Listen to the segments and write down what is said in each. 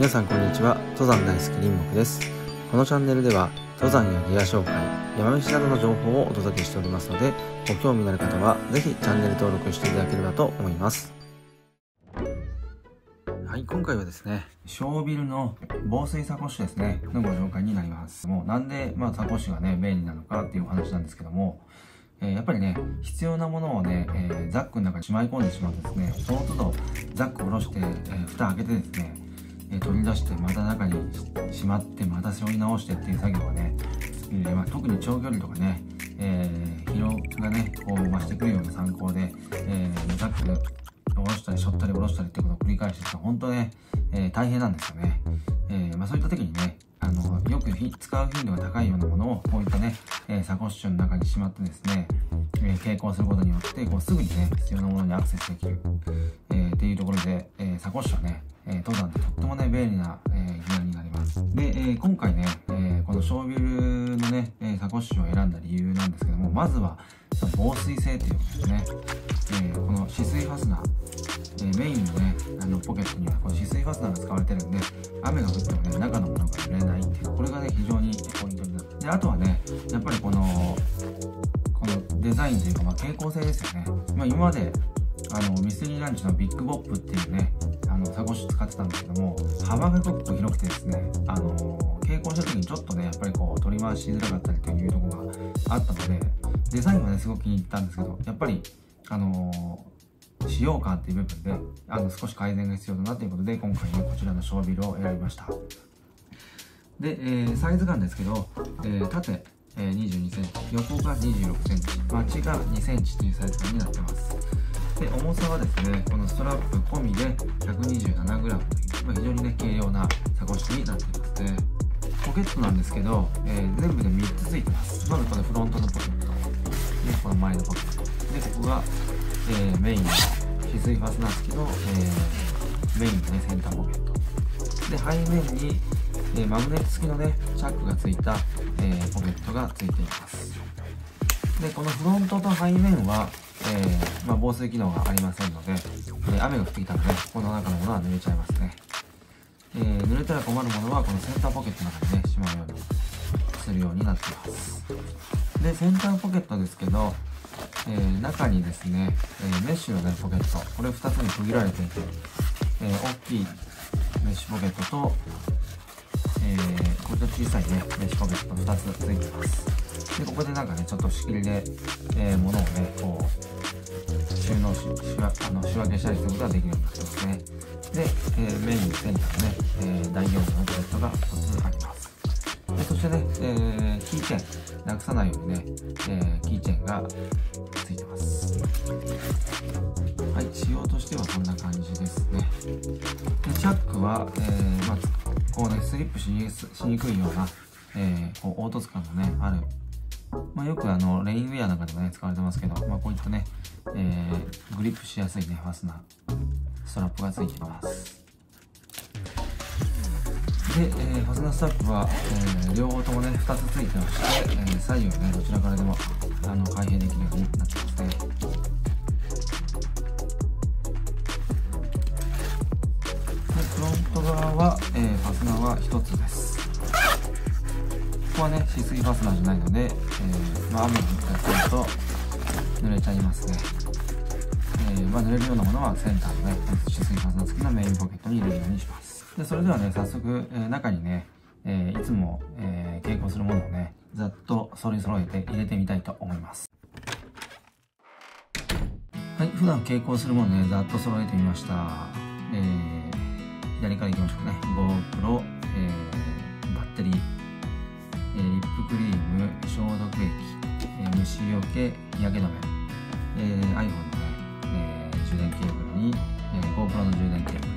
皆さんこんにちは。登山大好き林木です。このチャンネルでは登山やギア紹介山道などの情報をお届けしておりますのでご興味のある方は是非チャンネル登録していただければと思います。はい今回はですね小ビルの防水サコッシュですねのご紹介になります。もうなんで、まあ、サコッシュがね便利なのかっていうお話なんですけどもえ、やっぱりね、必要なものをね、えー、ザックの中にしまい込んでしまうとですね、その都度ザック下ろして、えー、蓋開けてですね、取り出してまた中にしまってまた背負い直してっていう作業がね、えー、まあ、特に長距離とかね、えー、疲労がねこう増してくるような参考で、えー、ザック下ろしたりしょったり下ろしたりってことを繰り返してると本当ね、えー、大変なんですよね、えー、まあ、そういった時にねあのよく使う頻度が高いようなものをこういったね、えサコッシュの中にしまってですね、え傾向することによってこうすぐにね必要なものにアクセスできる、えっていうところで、えサコッシュはねえ登山でとってもね便利な、えー、ギアになります。で、え、今回ね、え、このショービルのね、えサコッシュを選んだ理由なんですけどもまずはその防水性っていうことですね、えこの止水ファスナー、えメインのねあのポケットにはこの止水ファスナーが使われてるんで雨が降ってもね中のものが揺れないっていうこれがね非常にポイントになるであとはねやっぱりこのこのデザインというか、まあ、傾向性ですよね、まあ、今まであのミステリーランチのビッグボップっていうねあのサコッシ使ってたんですけども幅が結構広くてですねあの傾向した時にちょっとねやっぱりこう取り回しづらかったりというところがあったのでデザインはねすごく気に入ったんですけどやっぱりあの使用感っていう部分であの少し改善が必要だなということで今回ねこちらのショービルを選びました。で、えー、サイズ感ですけど、えー、縦えー、22センチ横が26センチマチが2センチというサイズ感になってます。で重さはですねこのストラップ込みで 127g という、ま、非常にね軽量なサコッシュになってますね。ポケットなんですけど、えー、全部で3つついてます。まずこのフロントのポケット。でこの前のポケット。でここが、えー、メインの止水ファスナー付きの、えー、メインのね先端ポケット。で背面に、えマグネット付きのねチャックが付いた、えポケットが付いています。でこのフロントと背面はえー、まあ、防水機能がありませんので、えー、雨が降ってきたらね、この中のものは濡れちゃいますね。えー、濡れたら困るものは、このセンターポケットの中にね、しまうようにするようになっています。で、センターポケットですけど、えー、中にですね、えメッシュのね、ポケット、これ2つに区切られていて、えー大きいメッシュポケットと、えー、これと小さいね、メッシュポケット2つついてます。で、ここでなんかね、ちょっと仕切りで、えー、物をね、こう、収納し、わあの仕分けしたりすることができるようになってますね。で、えー、メインセンターのね、えー、大容量のポケットが2つあります。でそしてね、えー、キーチェーン、なくさないようにね、え、キーチェーンがついてます。はい、仕様としてはこんな感じですね。でチャックは、え、まあこうね、スリップしにくいような、え、こう凹凸感がね、ある。まあ、よくあの、レインウェアなんかでもね、使われてますけど、まあ、こういったね、えー、グリップしやすいね、ファスナー、ストラップがついています。で、えー、ファスナーストラップは、えー、両方ともね、2つついてまして、えー、左右ね、どちらからでも、あの、開閉できるようになってますねフロント。側は、えー、ファスナーは1つですこはね止水ファスナーじゃないので、えー、まあ、雨が降ったりすると濡れちゃいますね、えー、まあ、濡れるようなものはセンターのね止水ファスナー付きのメインポケットに入れるようにします。でそれではね早速、え中にね、えいつも、え傾向するものをねざっとそれ揃えて入れてみたいと思います。はい普段傾向するものねざっと揃えてみました。えー左からいきましょうかね。GoPro、え、バッテリー、ップクリーム消毒液、えー、虫除け日焼け止め、えー、iPhone のね、えー、充電ケーブルに、えー、GoPro の充電ケーブル、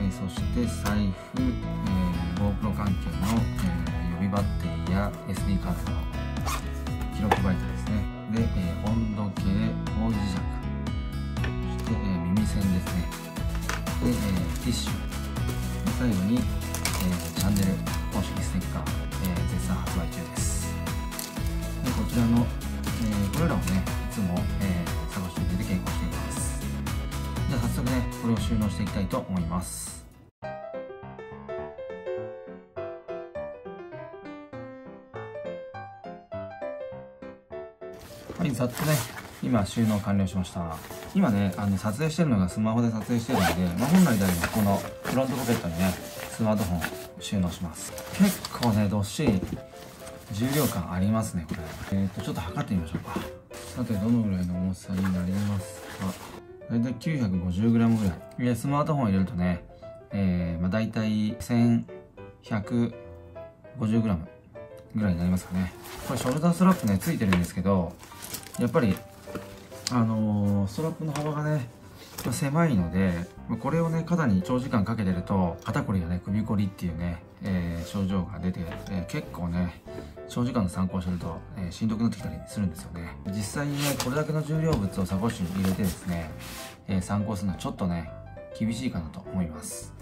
えー、そして財布、えー、GoPro 関係の、えー、予備バッテリーや SD カードの記録媒体ですね。で、えー、温度計方磁石そして、えー、耳栓ですね。で、えー、ティッシュ。最後に、えー、チャンネル公式ステッカー、えー、絶賛発売中です。でこちらの、えこれらをねいつも、え探していて健康しています。じゃあ早速ねこれを収納していきたいと思います。はい、ざっとね、今収納完了しました。今ね、あの撮影してるのがスマホで撮影してるので、まあ、本来であればこのフロントポケットにね、スマートフォン収納します。結構ねどっしり重量感ありますねこれ。えっ、ー、とちょっと測ってみましょうか。さてどのぐらいの重さになりますか。大体 950g ぐらい。でスマートフォン入れるとねえー、まあ、大体 1150g ぐらいになりますかね。これショルダーストラップねついてるんですけどやっぱりあのー、ストラップの幅がね狭いのでこれをね肩に長時間かけてると肩こりやね首こりっていうね、えー、症状が出て、えー、結構ね長時間の参考してると、えー、しんどくなってきたりするんですよね。実際にねこれだけの重量物をサコッシュに入れてですね、え参考するのはちょっとね厳しいかなと思います。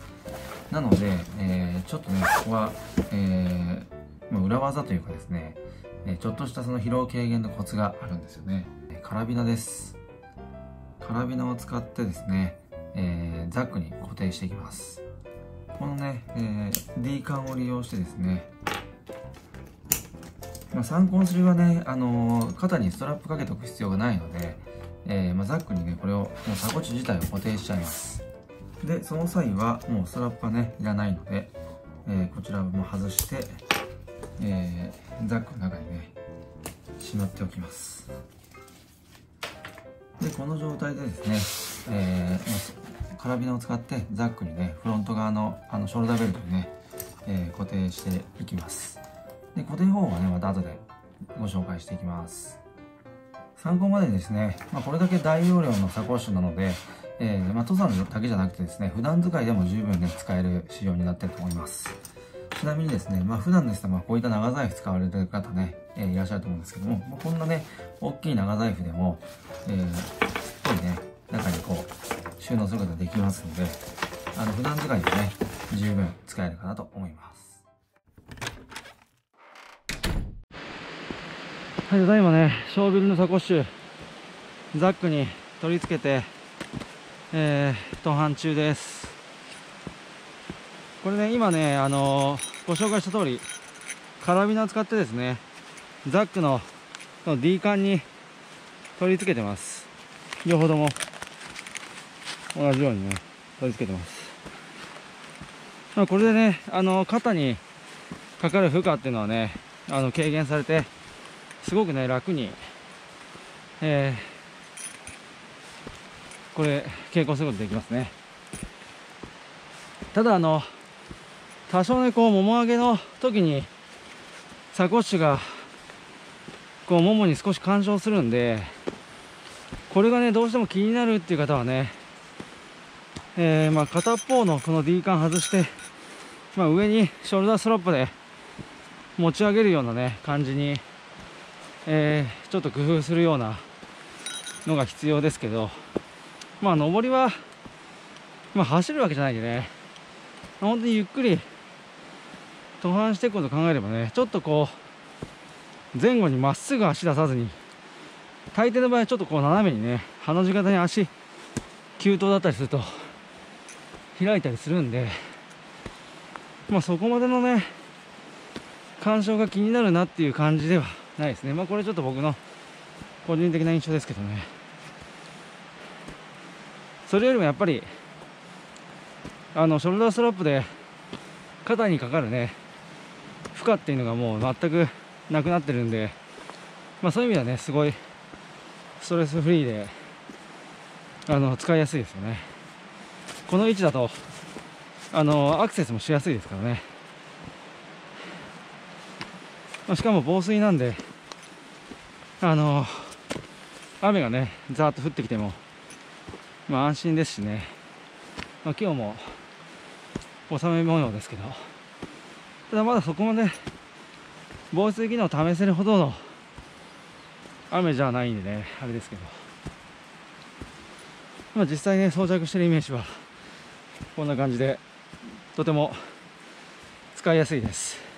なので、えちょっとねここは、えま裏技というかですねちょっとしたその疲労軽減のコツがあるんですよね。カラビナです。カラビナを使ってですね、えー、ザックに固定していきます。このね、えー、D 管を利用してですねまあ、参考にするはね、あのー、肩にストラップかけておく必要がないので、えー、まあ、ザックにねこれをもうサコチ自体を固定しちゃいます。でその際はもうストラップはねいらないので、えこちらも外して、えーザックの中にねしまっておきます。この状態でですね、えー、カラビナを使ってザックにねフロント側のあのショルダーベルトにね、えー、固定していきます。で固定方法はねまた後でご紹介していきます。参考までにですね、まあ、これだけ大容量のサコッシュなので、えー、まあ、登山だけじゃなくてですね普段使いでも十分ね使える仕様になってると思います。ちなみにですね、まあ、普段ですと、まあ、こういった長財布使われてる方ね、えー、いらっしゃると思うんですけども、まあ、こんなね、大きい長財布でも、えー、すっぽりね、中にこう、収納することができますので、あの、普段使いでね、十分使えるかなと思います。はい、ただいまね、ショービルのサコッシュ、ザックに取り付けて、えー、登板中です。これね、今ね、あのーご紹介した通り、カラビナを使ってですね、ザックのの D 管に取り付けてます。両方とも同じようにね、取り付けてます。まあ、これでね、あの、肩にかかる負荷っていうのはね、あの、軽減されて、すごくね、楽に、えー、これ、傾向することできますね。ただ、あの、多少ねこうもも上げの時にサコッシュがこうももに少し干渉するんでこれがねどうしても気になるっていう方はねえー、まあ片方のこの D 管外して、まあ、上にショルダーストラップで持ち上げるようなね感じに、え、ちょっと工夫するようなのが必要ですけどまあ上りは、まあ、走るわけじゃないんでね本当にゆっくり登板していくこと考えればねちょっとこう前後にまっすぐ足出さずに大抵の場合はちょっとこう斜めにねハの字型に足急騰だったりすると開いたりするんでまあそこまでのね干渉が気になるなっていう感じではないですね。まあこれちょっと僕の個人的な印象ですけどね。それよりもやっぱりあのショルダーストラップで肩にかかるね負荷っていうのがもう全くなくなってるんで、まあ、そういう意味ではねすごいストレスフリーであの使いやすいですよね。この位置だとあのアクセスもしやすいですからね、まあ、しかも防水なんであの雨がねざーっと降ってきても、まあ、安心ですしね、まあ、今日も小雨模様ですけど。ただまだそこまで防水機能を試せるほどの雨じゃないんでねあれですけど。まあ実際ね装着してるイメージはこんな感じでとても使いやすいです。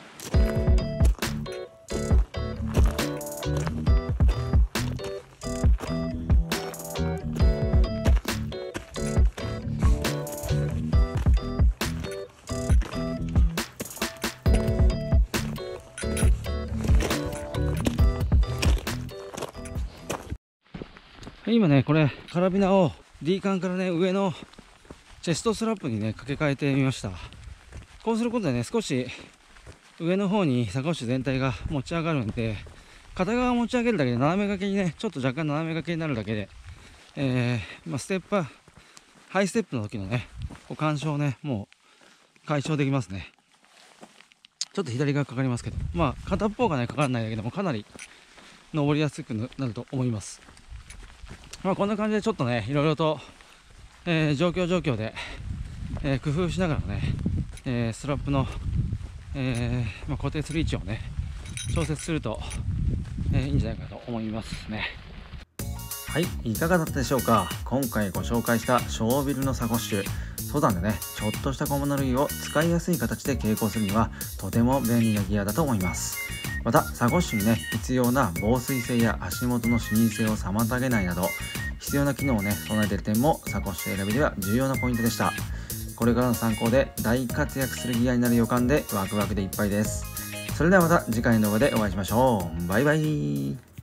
今ね、これ、カラビナを D カンからね、上のチェストスラップにね、掛け替えてみました。こうすることでね、少し上の方にサコッシュ全体が持ち上がるんで、片側持ち上げるだけで斜め掛けにね、ちょっと若干斜め掛けになるだけで、えー、まあ、ステップ、ハイステップの時のね、こう干渉をね、もう解消できますね。ちょっと左側かかりますけど、まあ、片っぽがね、かからないだけでもかなり登りやすくなると思います。まあ、こんな感じでちょっとね、いろいろと、えー、状況状況で、えー、工夫しながらね、えー、スラップの、えまあ、固定する位置をね、調節すると、えいいんじゃないかと思いますね。はい、いかがだったでしょうか？今回ご紹介したショービルのサコッシュ。登山でねちょっとした小物類を使いやすい形で携行するにはとても便利なギアだと思います。またサコッシュにね必要な防水性や足元の視認性を妨げないなど必要な機能をね備えている点もサコッシュ選びでは重要なポイントでした。これからの参考で大活躍するギアになる予感でワクワクでいっぱいです。それではまた次回の動画でお会いしましょう。バイバイ。